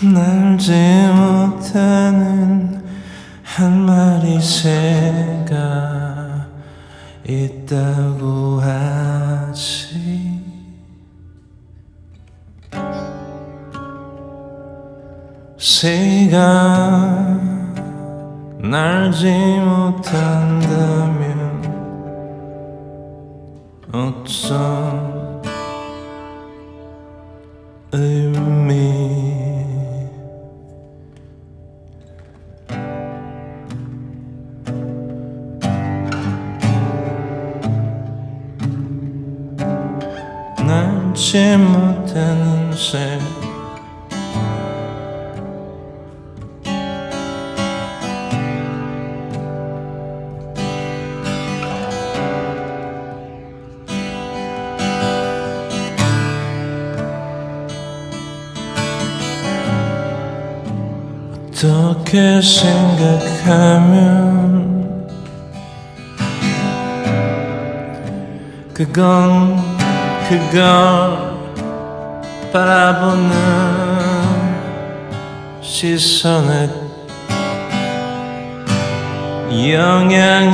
날지 못하는 한 마리 새가 있다고 하지. 새가 날지 못한다면 어떤 의미 날지 못하는 새. 어떻게 생각하면 그건 그걸 바라보는 시선에 영향을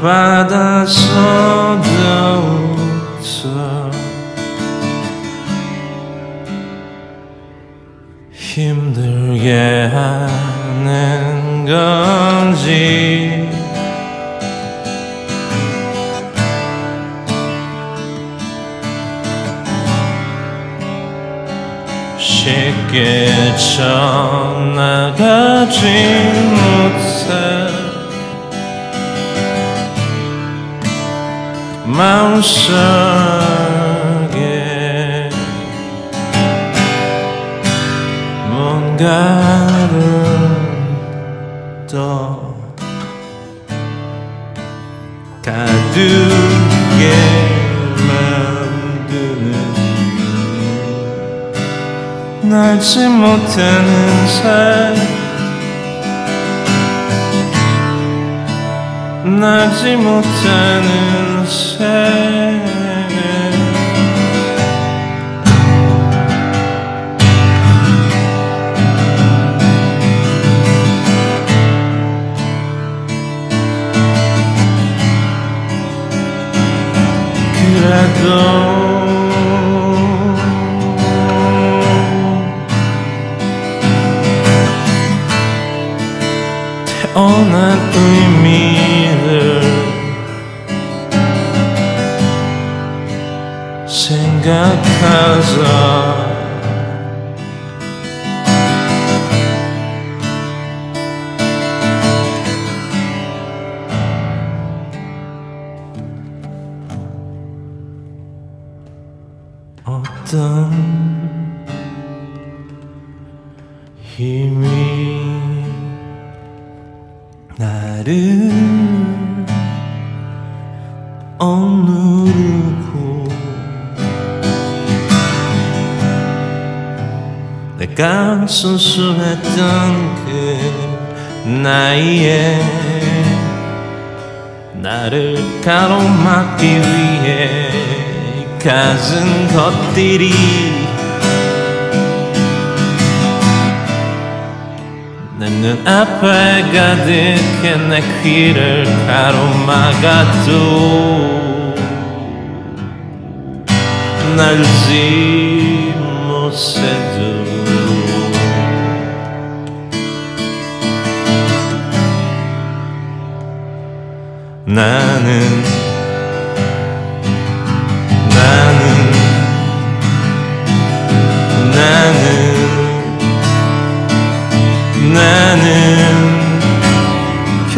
받아서 더욱더 힘들게 하는 건지 쉽게 쳐나가지 못해. 마음속에 뭔가를 더 가두게 날지 못하는 새 날지 못하는 새 그래도 태어난 의미를 생각하자 어떤 힘이 나를 억누르고 내가 순수했던 그 나이에 나를 가로막기 위해 가진 것들이 내 눈앞에 가득해 내 귀를 가로막아도 날지 못해도 나는